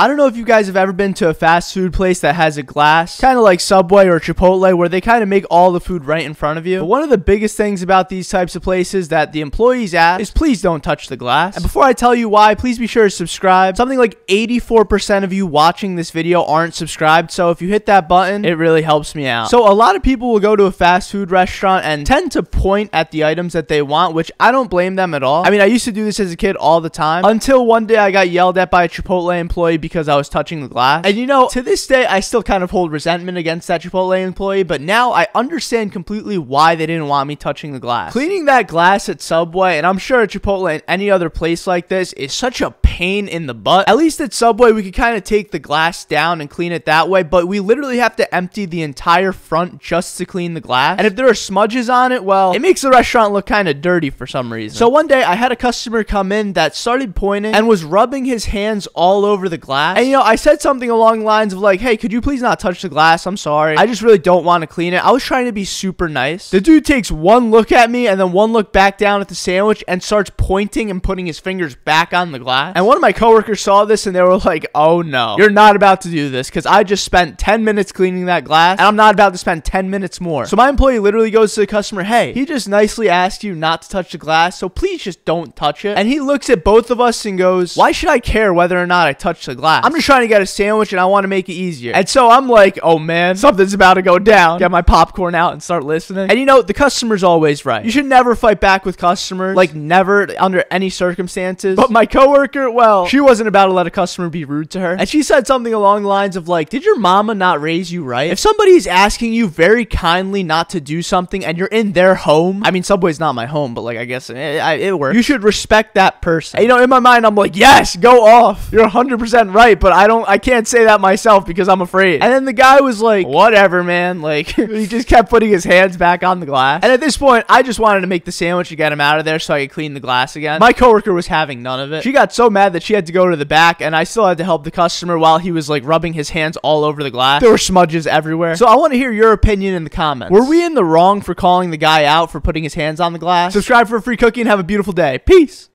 I don't know if you guys have ever been to a fast food place that has a glass, kind of like Subway or Chipotle, where they kind of make all the food right in front of you. But one of the biggest things about these types of places that the employees ask is please don't touch the glass. And before I tell you why, please be sure to subscribe. Something like 84% of you watching this video aren't subscribed, so if you hit that button, it really helps me out. So a lot of people will go to a fast food restaurant and tend to point at the items that they want, which I don't blame them at all. I mean, I used to do this as a kid all the time until one day I got yelled at by a Chipotle employee because I was touching the glass. And you know, to this day, I still kind of hold resentment against that Chipotle employee, but now I understand completely why they didn't want me touching the glass. Cleaning that glass at Subway, and I'm sure at Chipotle and any other place like this, is such a pain in the butt. At least at Subway, we could kind of take the glass down and clean it that way, but we literally have to empty the entire front just to clean the glass. And if there are smudges on it, well, it makes the restaurant look kind of dirty for some reason. So one day I had a customer come in that started pointing and was rubbing his hands all over the glass. And you know, I said something along the lines of like, hey, could you please not touch the glass? I'm sorry. I just really don't want to clean it. I was trying to be super nice. The dude takes one look at me and then one look back down at the sandwich and starts pointing and putting his fingers back on the glass. And one of my coworkers saw this and they were like, oh no, you're not about to do this because I just spent 10 minutes cleaning that glass and I'm not about to spend 10 minutes more. So my employee literally goes to the customer, hey, he just nicely asked you not to touch the glass, so please just don't touch it. And he looks at both of us and goes, why should I care whether or not I touch the glass? I'm just trying to get a sandwich and I want to make it easier. And so I'm like, oh man, something's about to go down. Get my popcorn out and start listening. And you know, the customer's always right. You should never fight back with customers, like never under any circumstances. But my coworker, well, she wasn't about to let a customer be rude to her. And she said something along the lines of like, did your mama not raise you right? If somebody is asking you very kindly not to do something and you're in their home, I mean, Subway's not my home, but like, I guess eh, it, it, it works. You should respect that person. And, you know, in my mind, I'm like, yes, go off. You're 100% right, but I don't, I can't say that myself because I'm afraid. And then the guy was like, whatever, man. Like, he just kept putting his hands back on the glass. And at this point, I just wanted to make the sandwich and get him out of there so I could clean the glass again. My coworker was having none of it. She got so mad that she had to go to the back, and I still had to help the customer while he was like rubbing his hands all over the glass. There were smudges everywhere. So I want to hear your opinion in the comments. Were we in the wrong for calling the guy out for putting his hands on the glass? Subscribe for a free cookie and have a beautiful day. Peace.